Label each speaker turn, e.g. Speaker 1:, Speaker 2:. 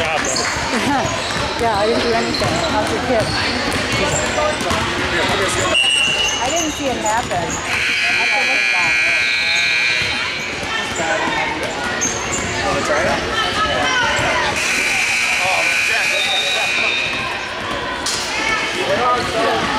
Speaker 1: job, yeah, I didn't do anything. How's your kid? I didn't see it happen.
Speaker 2: Oh, try it? Oh, my.